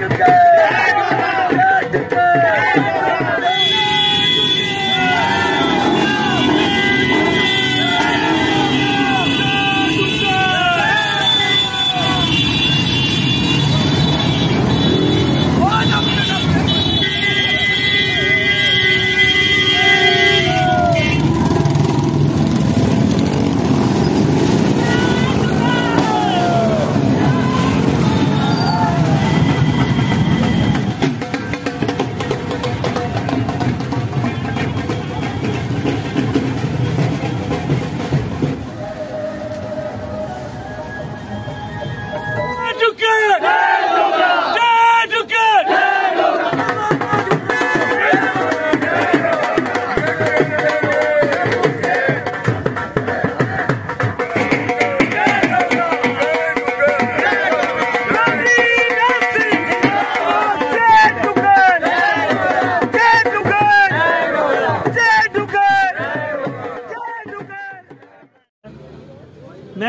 Let's go!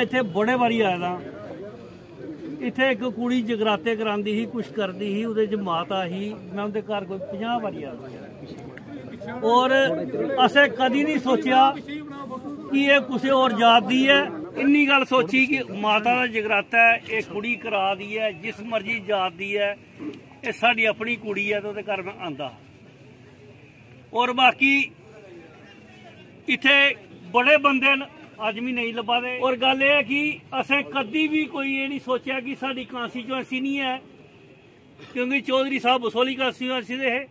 ਮੈਂ ਇੱਥੇ ਬੜੇ ਵਾਰੀ ਆਇਆ ਦਾ। ਇੱਥੇ ਇੱਕ ਕੁੜੀ ਜਗਰਾਤੇ ਕਰਾਂਦੀ ਸੀ, ਕੁਛ ਕਰਦੀ ਸੀ, ਉਹਦੇ ਚ ਮਾਤਾ ਸੀ, ਮੈਂ ਉਹਦੇ ਘਰ ਕੋਈ 50 ਵਾਰੀ ਆ ਔਰ ਅਸੀਂ ਕਦੀ ਨਹੀਂ ਸੋਚਿਆ ਕਿ ਇਹ ਕਿਸੇ ਹੋਰ ਜਾਤ ਦੀ ਹੈ। ਇੰਨੀ ਗੱਲ ਸੋਚੀ ਕਿ ਮਾਤਾ ਦਾ ਜਗਰਾਤਾ ਹੈ, ਇਹ ਕੁੜੀ ਕਰਾ ਦੀ ਹੈ, ਜਿਸ ਮਰਜ਼ੀ ਜਾਤ ਦੀ ਹੈ, ਇਹ ਸਾਡੀ ਆਪਣੀ ਕੁੜੀ ਹੈ ਤੇ ਉਹਦੇ ਘਰ ਮੈਂ ਆਂਦਾ। ਔਰ ਬਾਕੀ ਇੱਥੇ ਬੜੇ ਬੰਦੇ ਨੇ ਅੱਜ ਵੀ ਨਹੀਂ ਲੱਭਾ ਦੇ ਔਰ ਗੱਲ ਇਹ ਹੈ ਕਿ ਅਸੀਂ ਕਦੀ ਵੀ ਕੋਈ ਇਹ ਨਹੀਂ ਸੋਚਿਆ ਕਿ ਸਾਡੀ ਕਾਂਸਟੀਚੁਐਂਸੀ ਨਹੀਂ ਹੈ। ਕਿਉਂਕਿ ਚੌਧਰੀ ਸਾਹਿਬ ਬਸੋਲੀ ਕਾਂਸਟੀਚੁਐਂਸੀ ਦੇ ਹੈ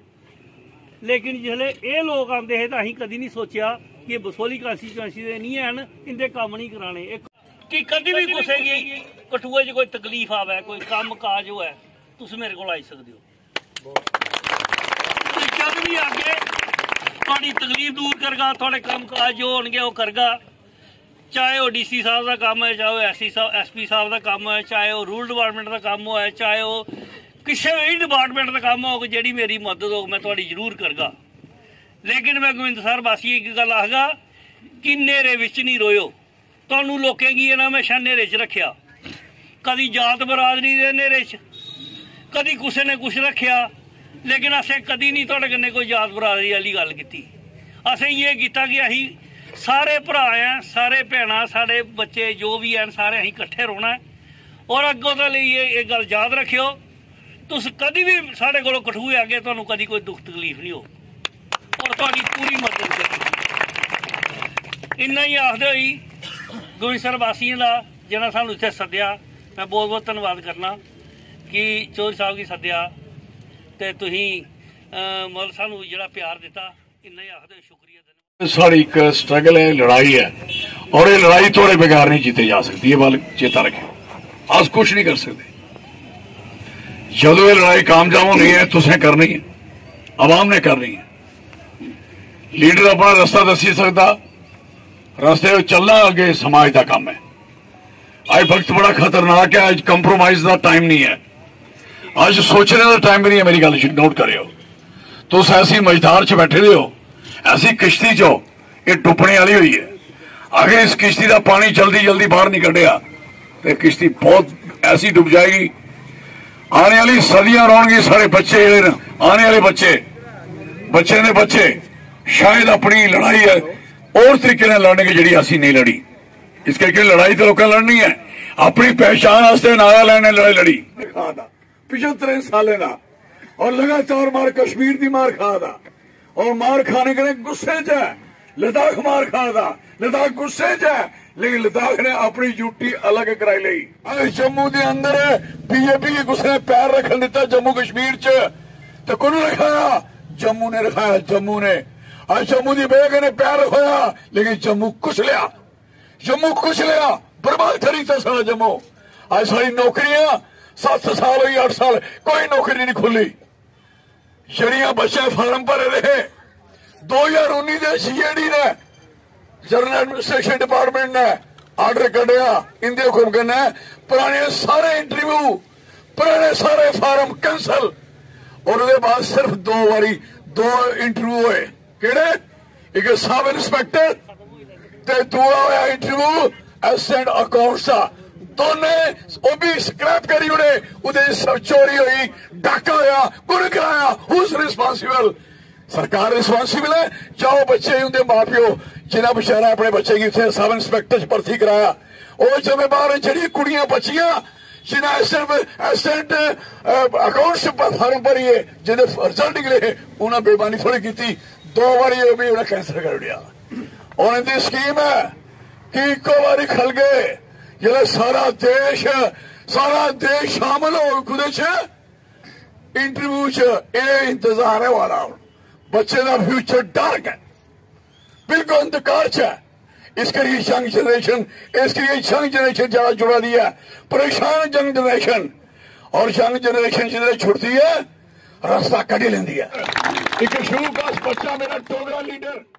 ਲੇਕਿਨ ਜਿਹੜੇ ਇਹ ਲੋਕ ਆਉਂਦੇ ਹੈ ਤਾਂ ਅਸੀਂ ਕਦੀ ਨਹੀਂ ਸੋਚਿਆ ਕਿ ਇਹ ਬਸੋਲੀ ਕਾਂਸਟੀਚੁਐਂਸੀ ਦੇ ਨਹੀਂ ਹਨ। ਇਹਦੇ ਕੰਮ ਨਹੀਂ ਕਰਾਣੇ ਇਹ ਕਿ ਕਦੀ ਵੀ ਗੁੱਸੇਗੀ ਕਠੂਏ 'ਚ ਕੋਈ ਤਕਲੀਫ ਆਵੇ, ਕੋਈ ਕੰਮ ਕਾਜ ਹੋਏ ਤੁਸੀਂ ਮੇਰੇ ਕੋਲ ਆਈ ਸਕਦੇ ਹੋ। ਜਦ ਵੀ ਆਗੇ, ਤੁਹਾਡੀ ਤਕਲੀਫ ਦੂਰ ਕਰਗਾ, ਤੁਹਾਡੇ ਕੰਮ ਕਾਜ ਜੋ ਹੋਣਗੇ ਉਹ ਕਰਗਾ। ਚਾਹੇ ਉਹ ਡੀਸੀ ਸਾਹਿਬ ਦਾ ਕੰਮ ਹੈ, ਚਾਹੇ ਉਹ ਐਸਸੀ ਸਾਹਿਬ ਐਸਪੀ ਸਾਹਿਬ ਦਾ ਕੰਮ ਹੈ, ਚਾਹੇ ਉਹ ਰੂਲ ਡਿਪਾਰਟਮੈਂਟ ਦਾ ਕੰਮ ਹੋਏ ਚਾਹੇ ਉਹ ਕਿਸੇ ਵੀ ਡਿਪਾਰਟਮੈਂਟ ਦਾ ਕੰਮ ਹੋਵੇ, ਜਿਹੜੀ ਮੇਰੀ ਮਦਦ ਹੋ ਮੈਂ ਤੁਹਾਡੀ ਜ਼ਰੂਰ ਕਰਗਾ। ਲੇਕਿਨ ਮੈਂ ਗੋਬਿੰਦ ਸਰ ਬਾਸੀ ਇੱਕ ਗੱਲ ਆਖਗਾ ਕਿ ਨੇਰੇ ਵਿੱਚ ਨਹੀਂ ਰੋਇਓ। ਤੁਹਾਨੂੰ ਲੋਕੇ ਕੀ ਇਹਨਾਂ ਮੈਂ ਨੇਰੇ 'ਚ ਰੱਖਿਆ। ਕਦੀ ਜਾਤ ਬਰਾਦਰੀ ਦੇ ਨੇਰੇ 'ਚ, ਕਦੀ ਕਿਸੇ ਨੇ ਕੁਛ ਰੱਖਿਆ, ਲੇਕਿਨ ਅਸੀਂ ਕਦੀ ਨਹੀਂ ਤੁਹਾਡੇ ਕੰਨੇ ਕੋਈ ਜਾਤ ਬਰਾਦਰੀ ਵਾਲੀ ਗੱਲ ਕੀਤੀ। ਅਸੀਂ ਇਹ ਕੀਤਾ ਕਿ ਅਸੀਂ ਸਾਰੇ ਭਰਾ ਆ ਸਾਰੇ ਭੈਣਾਂ, ਸਾਡੇ ਬੱਚੇ ਜੋ ਵੀ ਹਨ ਸਾਰੇ ਅਸੀਂ ਇਕੱਠੇ ਰਹਿਣਾ ਔਰ ਅੱਗੋਂ ਤੋਂ ਲਈ ਇਹ ਗੱਲ ਯਾਦ ਰੱਖਿਓ, ਤੁਸੀਂ ਕਦੀ ਵੀ ਸਾਡੇ ਕੋਲੋਂ ਕਠੂਏ ਆ ਗਏ, ਤੁਹਾਨੂੰ ਕਦੀ ਕੋਈ ਦੁੱਖ ਤਕਲੀਫ ਨਹੀਂ ਹੋ। ਔਰ ਤੁਹਾਡੀ ਪੂਰੀ ਮਦਦ ਕਰਾਂਗੇ ਇੰਨਾ ਹੀ ਆਖਦੇ ਹੋਈ ਗੋਬਿੰਦ ਸਰ ਵਾਸੀਆਂ ਦਾ ਜਿਹੜਾ ਸਾਨੂੰ ਇੱਥੇ ਸੱਦਿਆ, ਮੈਂ ਬਹੁਤ ਬਹੁਤ ਧੰਨਵਾਦ ਕਰਨਾ ਕਿ ਚੋਰ ਸਾਹਿਬ ਕੀ ਸੱਦਿਆ ਤੇ ਤੁਸੀਂ ਮਤਲਬ ਸਾਨੂੰ ਜਿਹੜਾ ਪਿਆਰ ਦਿੱਤਾ, ਇੰਨਾ ਹੀ ਆਖਦੇ ਹੋਏ ਸ਼ੁਕਰੀਆ ਧੰਨਵਾਦ ਸਾਡੀ ਇੱਕ ਸਟਰਗਲ ਹੈ ਲੜਾਈ ਹੈ ਔਰ ਇਹ ਲੜਾਈ ਤੁਹਾਡੇ ਬਗੈਰ ਨਹੀਂ ਜਿੱਤੇ ਜਾ ਸਕਦੀ ਇਹ ਵੱਲ ਚੇਤਾ ਰੱਖਿਓ ਆਸ ਕੁਝ ਨਹੀਂ ਕਰ ਸਕਦੇ ਜਦੋਂ ਇਹ ਲੜਾਈ ਕਾਮਯਾਬ ਹੋਣੀ ਹੈ ਤੁਸੀਂ ਕਰਨੀ ਹੈ ਆਵਾਮ ਨੇ ਕਰਨੀ ਹੈ ਲੀਡਰ ਆਪਣਾ ਰਸਤਾ ਦੱਸੀ ਸਕਦਾ ਰਸਤੇ ਵਿੱਚ ਚੱਲਣਾ ਅੱਗੇ ਸਮਾਜ ਦਾ ਕੰਮ ਹੈ ਅੱਜ ਵਕਤ ਬੜਾ ਖਤਰਨਾਕ ਹੈ ਅੱਜ ਕੰਪਰੋਮਾਈਜ਼ ਦਾ ਟਾਈਮ ਨਹੀਂ ਹੈ ਅੱਜ ਸੋਚਣੇ ਦਾ ਟਾਈਮ ਨਹੀਂ ਹੈ ਮੇਰੀ ਗੱਲ ਨੋਟ ਕਰਿਓ ਤੁਸੀਂ ਐਸੀ ਮਝਦਾਰ 'ਚ ਬੈਠੇ ਦੇ ਅਸੀਂ ਕਿਸ਼ਤੀ 'ਚ, ਇਹ ਡੁੱਬਣੇ ਵਾਲੀ ਹੋਈ ਹੈ। ਅਗਰ ਇਸ ਕਿਸ਼ਤੀ ਦਾ ਪਾਣੀ ਜਲਦੀ ਜਲਦੀ ਬਾਹਰ ਨਹੀਂ ਕੱਢਿਆ ਤੇ ਕਿਸ਼ਤੀ ਬਹੁਤ ਐਸੀ ਡੁੱਬ ਜਾਏਗੀ। ਆਉਣ ਵਾਲੀ ਸਦੀਆਂ ਰੋਣਗੇ ਸਾਰੇ ਬੱਚੇ ਜਿਹੜੇ ਨੇ, ਆਉਣ ਵਾਲੇ ਬੱਚੇ ਬੱਚੇ ਨੇ ਬੱਚੇ, ਸ਼ਾਇਦ ਆਪਣੀ ਲੜਾਈ ਹੈ, ਹੋਰ ਤਰੀਕੇ ਨਾਲ ਲੜਨਗੇ ਜਿਹੜੀ ਅਸੀਂ ਨਹੀਂ ਲੜੀ। ਇਸ ਕਰਕੇ ਲੜਾਈ ਤੇ ਲੋਕਾਂ ਲੜਨੀ ਹੈ। ਆਪਣੀ ਪਹਿਚਾਨ ਵਾਸਤੇ ਨਾਗਾਲੈਂਡ ਨੇ ਲੜਾਈ ਲੜੀ। ਖਾਦਾ 75 ਸਾਲੇ ਦਾ, ਔਰ ਲਗਾਤਾਰ ਮਾਰ ਕਸ਼ਮੀਰ ਦੀ ਮਾਰ ਖਾਦਾ। اور مار کھانے کے گسے چ لداخ مار کھا لداخ گسے چ ہے۔ لیکن لداخ نے اپنی یوٹی الگ کرائی لئی۔ آج دے اندر بی جے پی کے گسے پیر رکھن دیتا جموں کشمیر چ۔ تو کن رکھایا؟ جموں نے رکھایا، جموں نے۔ آج جموں دی بیگ نے پیر رکھایا لیکن جموں کچھ لیا۔ جموں کچھ لیا۔ برباد کری تا سارا جموں۔ آج ساری نوکریاں سات سال ہوئی، آٹھ سال۔ کوئی نوکری نہیں کھلی۔ ਜਿਹੜੀਆਂ ਬੱਚੇ ਫਾਰਮ ਭਰੇ ਰਹੇ 2019 ਦੇ ਸੀਏਡੀ ਨੇ, ਜਨਰਲ ਐਡਮਿਨਿਸਟ੍ਰੇਸ਼ਨ ਡਿਪਾਰਟਮੈਂਟ ਨੇ ਆਰਡਰ ਕੱਢਿਆ ਇੰਦੇ ਹੁਕਮ ਕਰਨਾ ਪੁਰਾਣੇ ਸਾਰੇ ਇੰਟਰਵਿਊ, ਪੁਰਾਣੇ ਸਾਰੇ ਫਾਰਮ ਕੈਨਸਲ ਔਰ ਉਹਦੇ ਬਾਅਦ ਸਿਰਫ ਦੋ ਵਾਰੀ, ਦੋ ਇੰਟਰਵਿਊ ਹੋਏ। ਕਿਹੜੇ? ਇੱਕ ਸਬ ਇੰਸਪੈਕਟਰ ਤੇ ਦੂਆ ਹੋਇਆ ਇੰਟਰਵਿਊ ਐਸੈਂਟ ਅਕਾਊਂਟਸ ਦਾ। ਦੋਨੇ ਉਹ ਵੀ ਸਕ੍ਰੈਪ ਕਰੀ ਉਹਨੇ, ਉਹਦੇ ਸਭ ਚੋਰੀ ਹੋਈ, ਡਾਕਾ ਹੋਇਆ ਕੁਣ ਕਰਾਇਆ ਹੂਸ ਰਿਸਪਾਂਸਿਬਲ ਸਰਕਾਰ ਰਿਸਪਾਂਸਿਬਲ ਹੈ? ਜਾਓ ਬੱਚੇ ਹੁੰਦੇ ਮਾਪਿਓ, ਜਿਨ੍ਹਾਂ ਵਿਚਾਰਾ ਆਪਣੇ ਬੱਚੇ ਕੀ ਇੱਥੇ ਸਬ ਇੰਸਪੈਕਟਰ ਚ ਭਰਤੀ ਕਰਾਇਆ। ਉਹ ਜ਼ਿੰਮੇਵਾਰ ਜਿਹੜੀ ਕੁੜੀਆਂ ਬਚੀਆਂ, ਜਿਨ੍ਹਾਂ ਐਸੈਂਟ ਐਸੈਂਟ ਅਕਾਊਂਟਸ ਫਾਰਮ ਭਰੀਏ, ਜਿਹਦੇ ਰਿਜ਼ਲਟ ਨਿਕਲੇ, ਉਹਨਾਂ ਬੇਬਾਨੀ ਥੋੜੀ ਕੀਤੀ। ਦੋ ਵਾਰੀ ਉਹ ਵੀ ਉਹਨਾਂ ਕੈਂਸਲ ਕਰ ਦਿਆ ਉਹਨਾਂ ਦੀ ਸਕੀਮ ਹੈ ਕਿ ਇੱਕੋ ਵਾਰੀ ਖਲ ਗਏ جلے سارا دیش سارا دیش شامل ہو کھدے چھے؟ انٹرویو چھے، اے انتظار ہے والا۔ بچے دا فیوچر ڈارک ہے۔ بالکل انتکار چھے۔ اس کے لیے شنگ جنریشن اس کے لیے شنگ جنریشن جہاں جڑا دیا ہے۔ پریشان جنگ جنریشن اور شنگ جنریشن جنرے چھڑتی ہے راستہ کٹی لیندی ہے۔ ایک شروع کا اس بچہ میرا ٹوگرا لیڈر۔